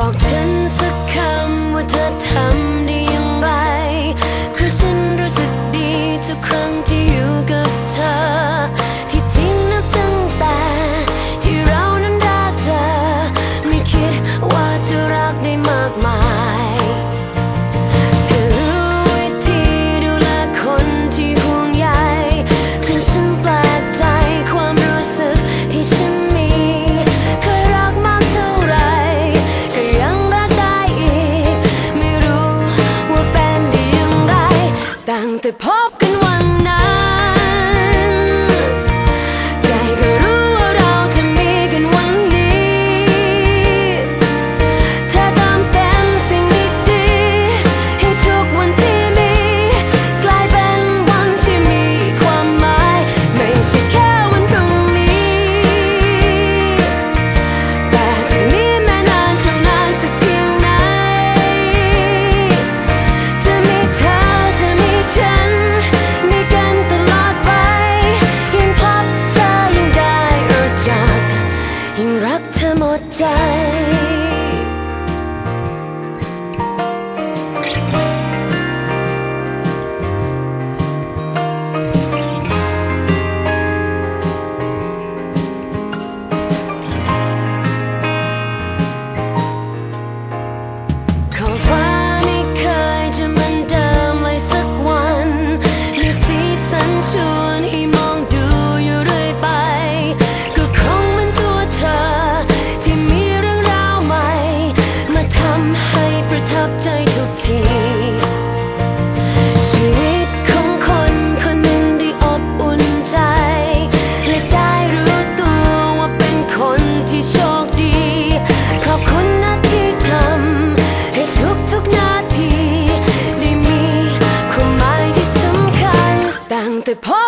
บอกฉันสักคำว่าเธอทำ the pot. รักเธอหมดใจ the party.